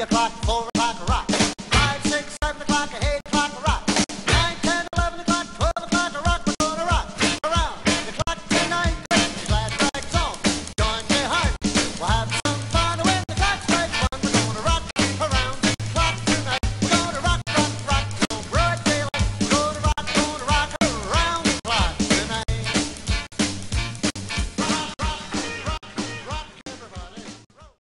o'clock for